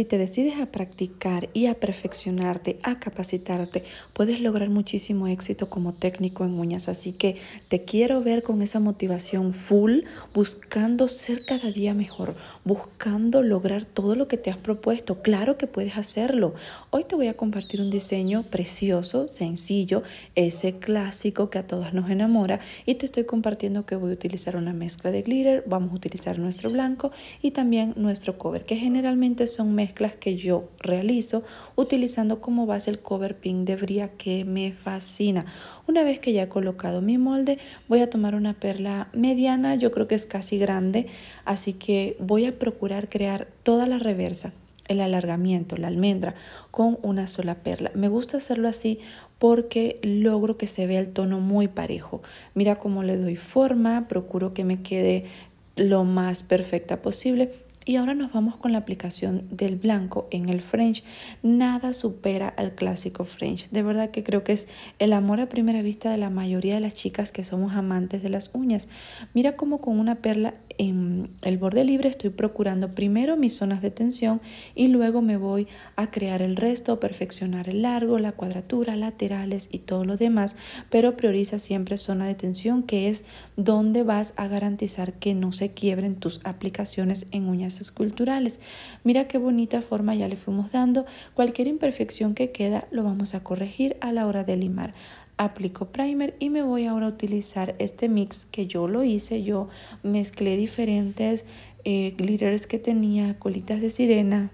Si te decides a practicar y a perfeccionarte, a capacitarte, puedes lograr muchísimo éxito como técnico en uñas. Así que te quiero ver con esa motivación full, buscando ser cada día mejor, buscando lograr todo lo que te has propuesto. Claro que puedes hacerlo. Hoy te voy a compartir un diseño precioso, sencillo, ese clásico que a todas nos enamora. Y te estoy compartiendo que voy a utilizar una mezcla de glitter, vamos a utilizar nuestro blanco y también nuestro cover, que generalmente son mezclas que yo realizo utilizando como base el cover pink de Bria que me fascina. Una vez que ya he colocado mi molde, voy a tomar una perla mediana, yo creo que es casi grande, así que voy a procurar crear toda la reversa el alargamiento, la almendra, con una sola perla. Me gusta hacerlo así porque logro que se vea el tono muy parejo. Mira cómo le doy forma, procuro que me quede lo más perfecta posible y ahora nos vamos con la aplicación del blanco en el French. Nada supera al clásico French. De verdad que creo que es el amor a primera vista de la mayoría de las chicas que somos amantes de las uñas. Mira cómo con una perla en el borde libre estoy procurando primero mis zonas de tensión y luego me voy a crear el resto, perfeccionar el largo, la cuadratura, laterales y todo lo demás. Pero prioriza siempre zona de tensión que es donde vas a garantizar que no se quiebren tus aplicaciones en uñas esculturales. Mira qué bonita forma ya le fuimos dando. Cualquier imperfección que queda lo vamos a corregir a la hora de limar. Aplico primer y me voy ahora a utilizar este mix que yo lo hice. Yo mezclé diferentes eh, glitters que tenía, colitas de sirena,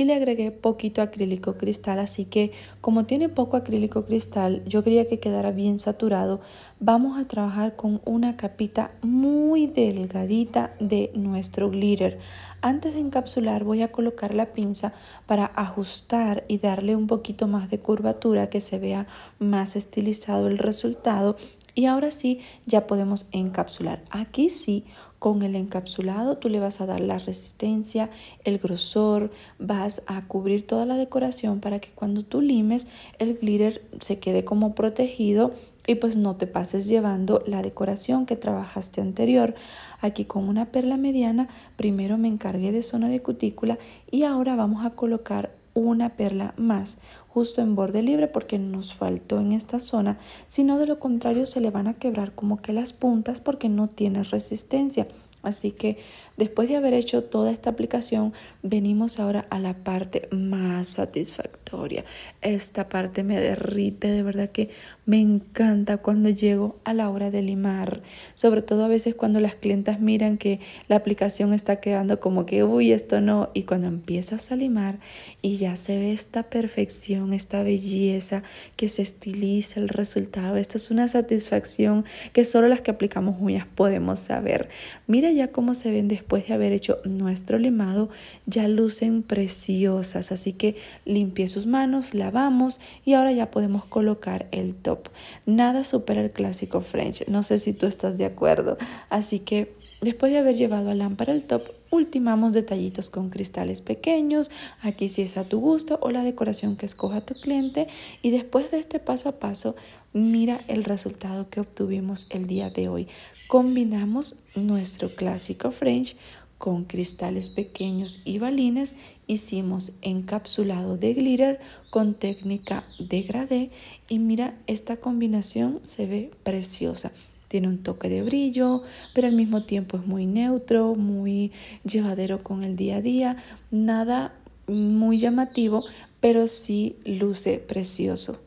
y le agregué poquito acrílico cristal así que como tiene poco acrílico cristal yo quería que quedara bien saturado vamos a trabajar con una capita muy delgadita de nuestro glitter. Antes de encapsular voy a colocar la pinza para ajustar y darle un poquito más de curvatura que se vea más estilizado el resultado y ahora sí, ya podemos encapsular. Aquí sí, con el encapsulado tú le vas a dar la resistencia, el grosor, vas a cubrir toda la decoración para que cuando tú limes el glitter se quede como protegido y pues no te pases llevando la decoración que trabajaste anterior. Aquí con una perla mediana, primero me encargué de zona de cutícula y ahora vamos a colocar una perla más justo en borde libre porque nos faltó en esta zona, sino de lo contrario se le van a quebrar como que las puntas porque no tiene resistencia. Así que después de haber hecho toda esta aplicación, venimos ahora a la parte más satisfactoria. Esta parte me derrite, de verdad que me encanta cuando llego a la hora de limar. Sobre todo a veces cuando las clientas miran que la aplicación está quedando como que, uy, esto no. Y cuando empiezas a limar y ya se ve esta perfección, esta belleza, que se estiliza el resultado. Esto es una satisfacción que solo las que aplicamos uñas podemos saber. Mira ya cómo se ven después de haber hecho nuestro limado, ya lucen preciosas. Así que limpié sus manos, lavamos y ahora ya podemos colocar el top. Nada supera el clásico French. No sé si tú estás de acuerdo. Así que después de haber llevado a lámpara el top, ultimamos detallitos con cristales pequeños, aquí si es a tu gusto o la decoración que escoja tu cliente y después de este paso a paso mira el resultado que obtuvimos el día de hoy. Combinamos nuestro clásico French con cristales pequeños y balines hicimos encapsulado de glitter con técnica degradé y mira esta combinación se ve preciosa tiene un toque de brillo, pero al mismo tiempo es muy neutro, muy llevadero con el día a día, nada muy llamativo, pero sí luce precioso.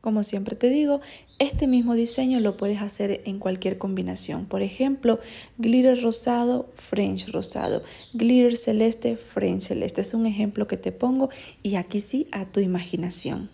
Como siempre te digo, este mismo diseño lo puedes hacer en cualquier combinación. Por ejemplo, glitter rosado, French rosado, glitter celeste, French celeste. Es un ejemplo que te pongo y aquí sí a tu imaginación.